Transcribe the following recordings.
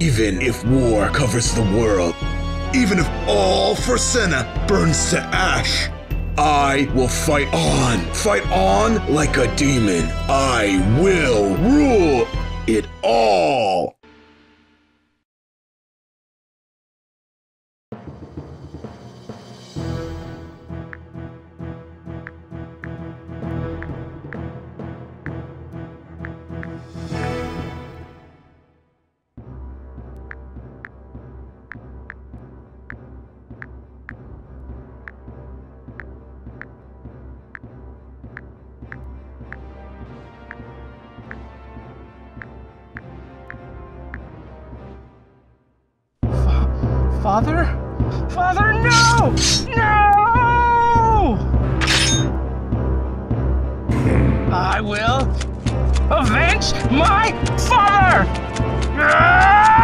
Even if war covers the world, even if all Forsena burns to ash, I will fight on, fight on like a demon. I will rule it all. Father? Father, no! No! I will avenge my father! Ah!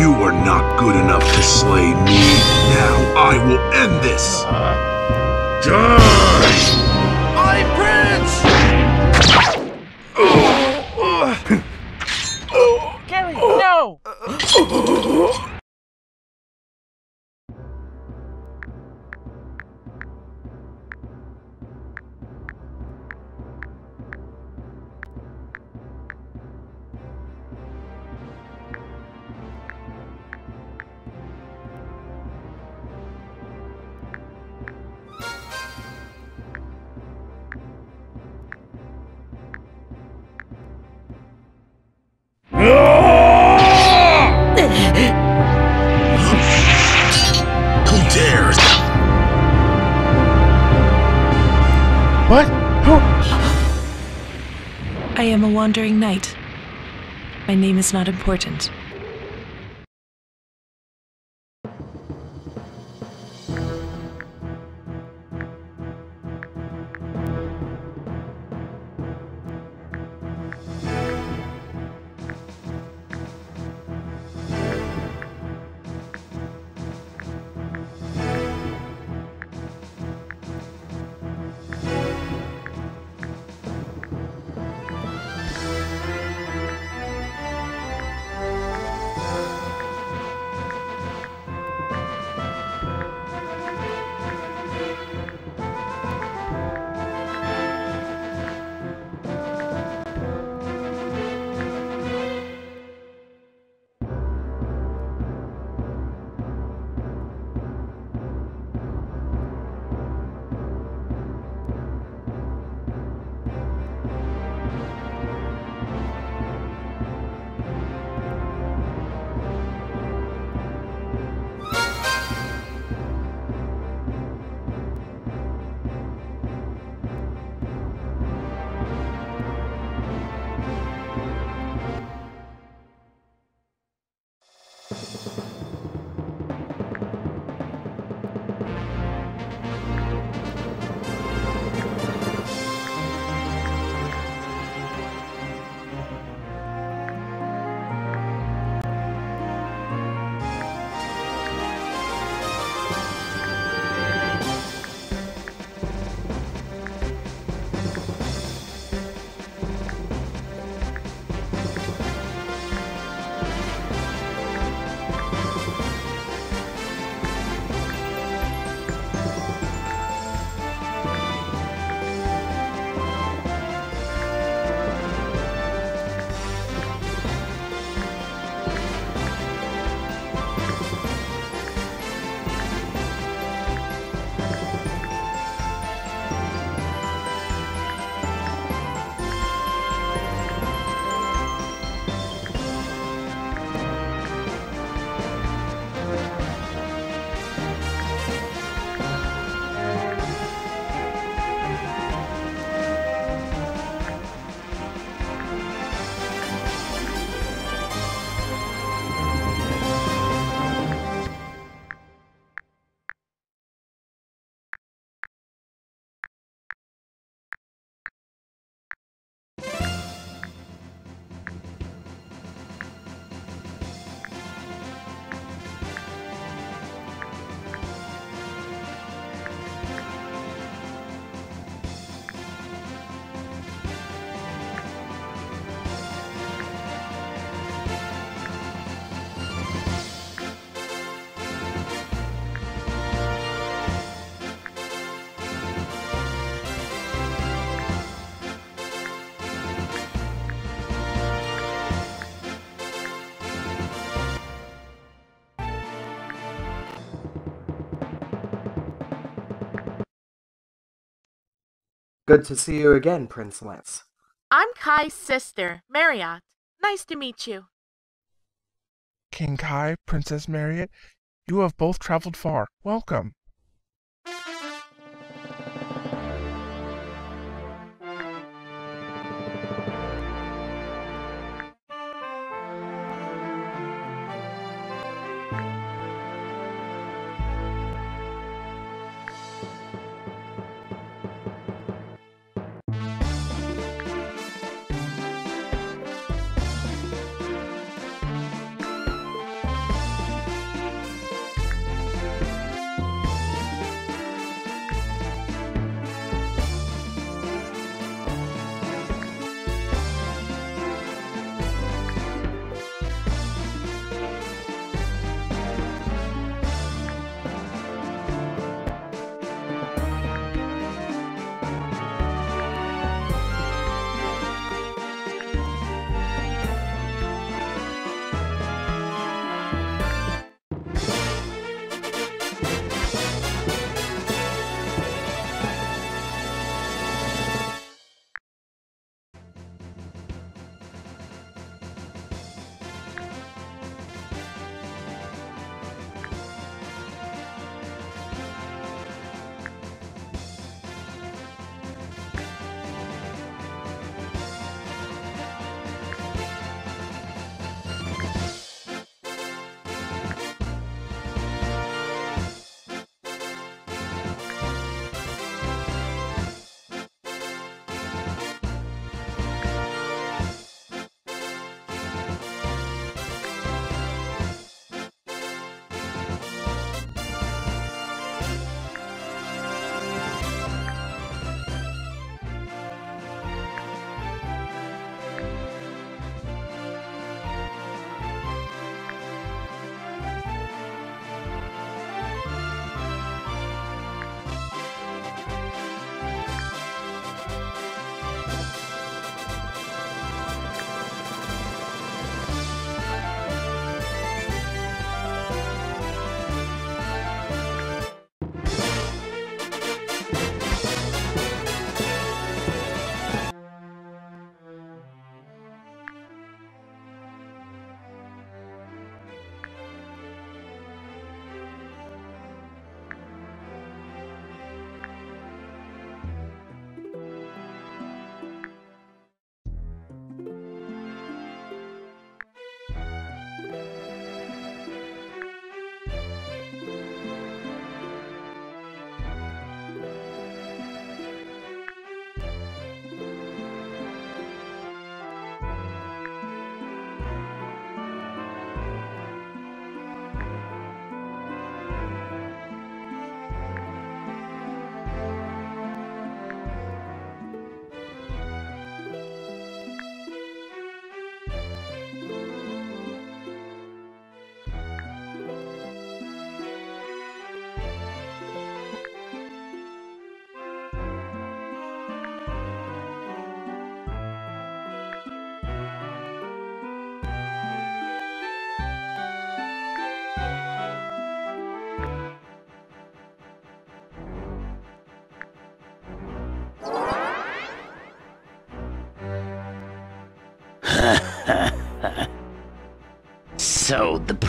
You are not good enough to slay me. Now I will end this. Uh-huh. Die! Wandering knight. My name is not important. Good to see you again, Prince Lance. I'm Kai's sister, Marriott. Nice to meet you. King Kai, Princess Marriott, you have both traveled far. Welcome.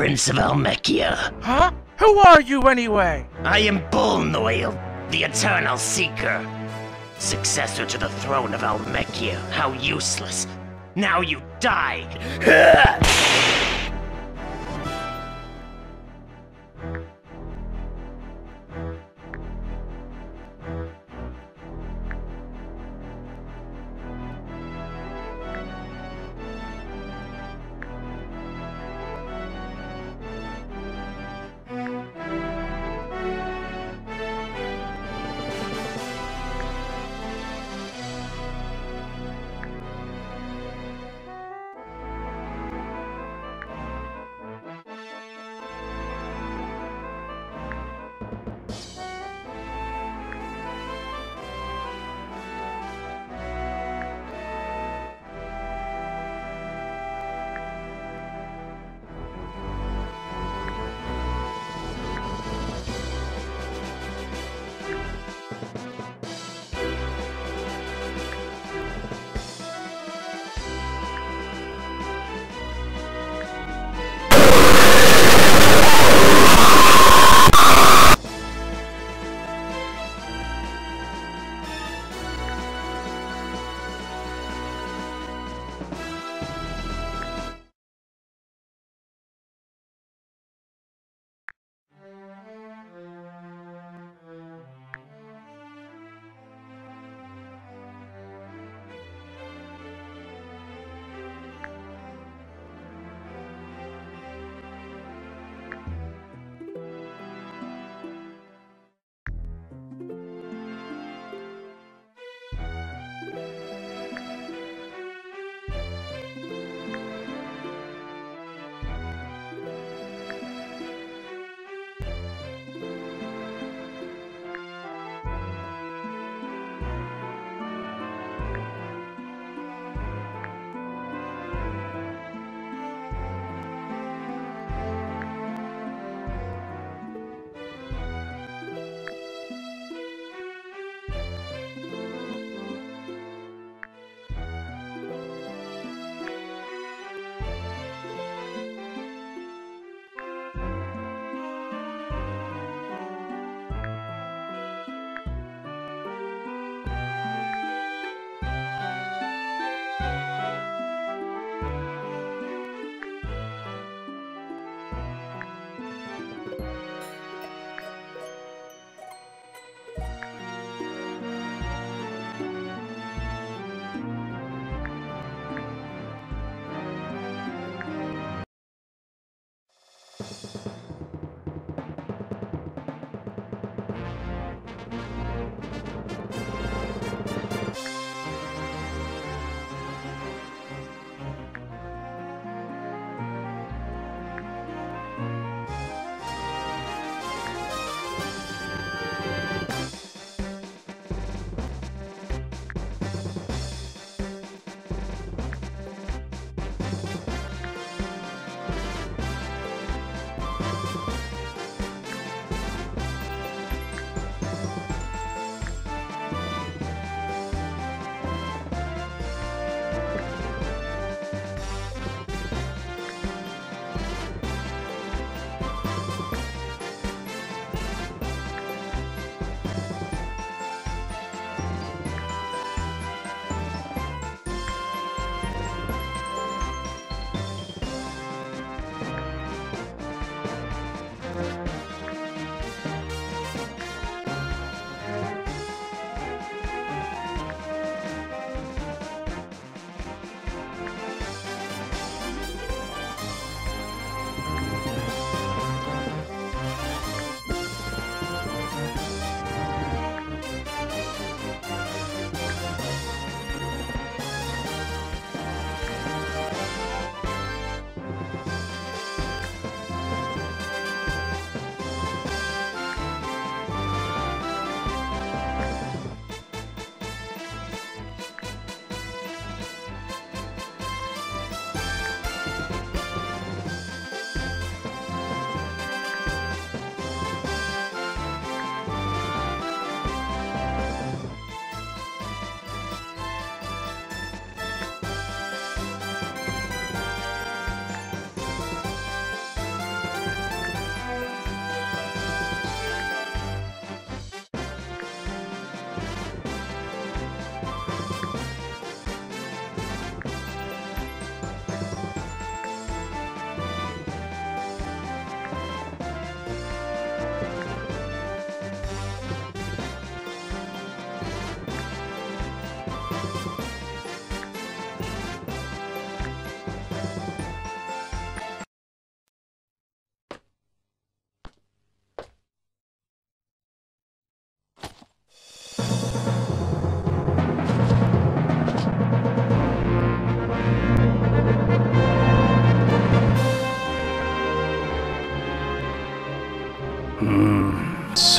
Prince of Almekia. Huh? Who are you anyway? I am Bulnoil, the Eternal Seeker. Successor to the throne of Almekia. How useless. Now you die.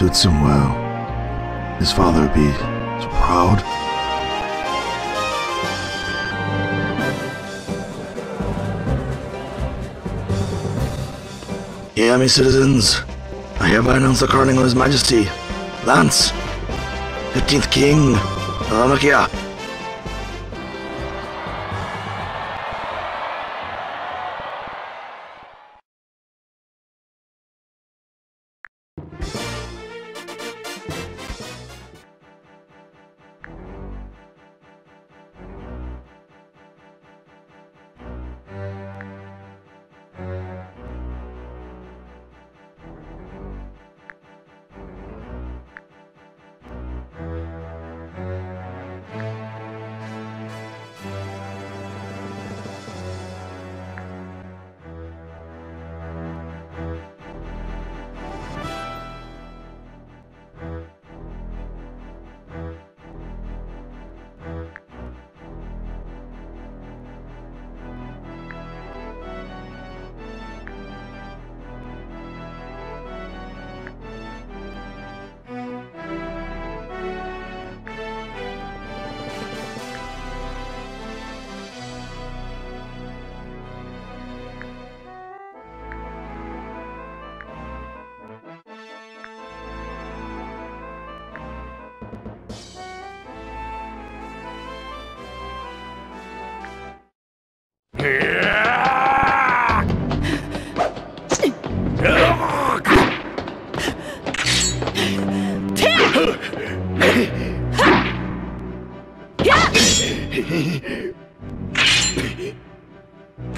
Suits him well. His father would be so proud. Hear me, citizens. I hereby announce the crowning of His Majesty, Lance, 15th King of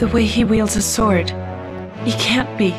The way he wields a sword. He can't be.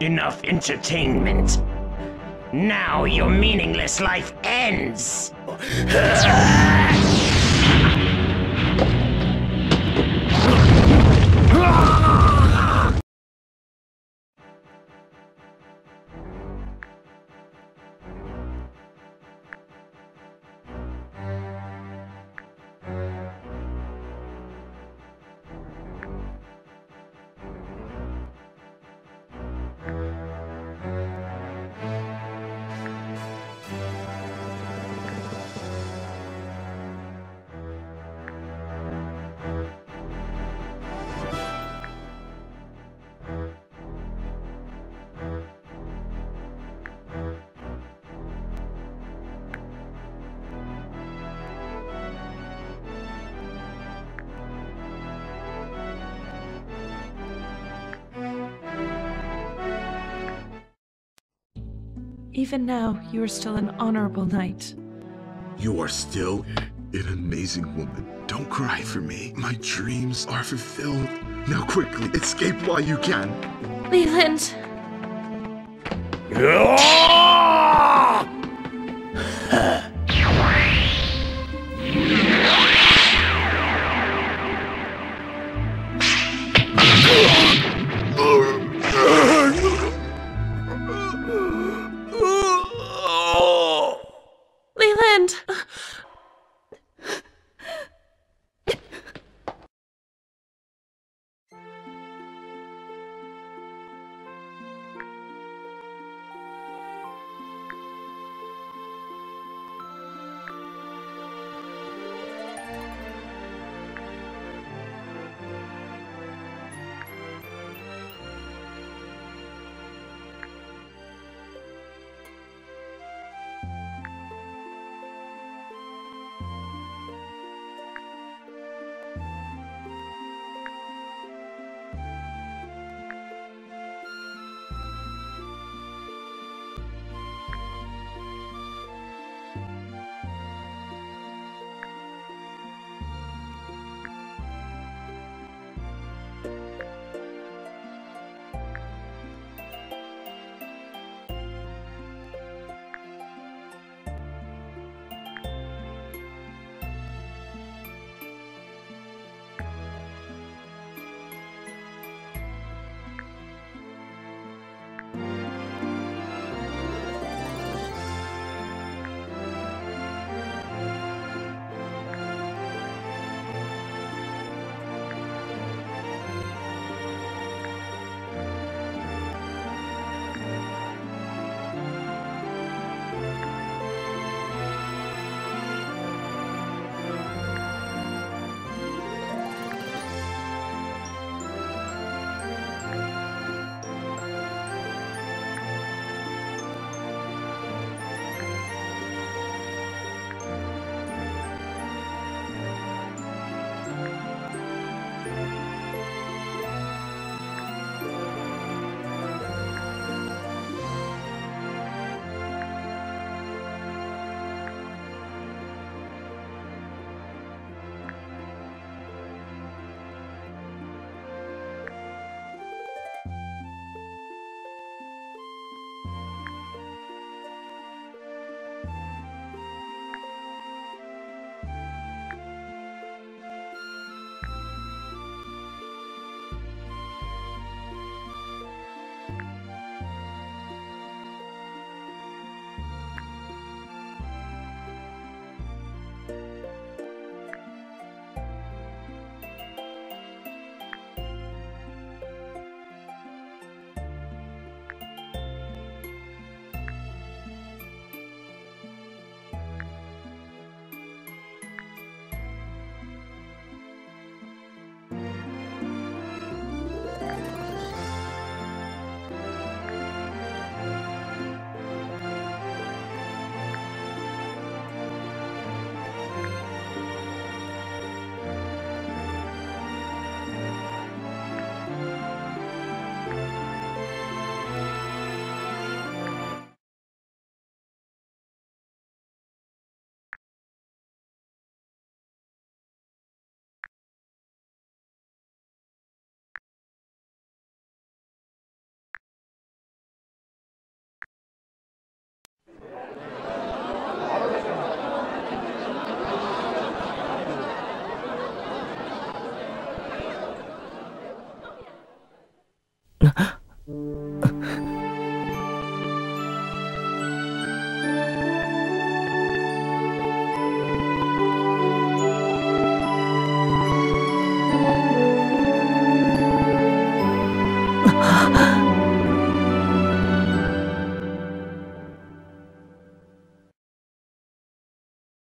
Enough entertainment. Now your meaningless life ends. Even now, you are still an honorable knight. You are still an amazing woman. Don't cry for me. My dreams are fulfilled. Now quickly, escape while you can. Leland!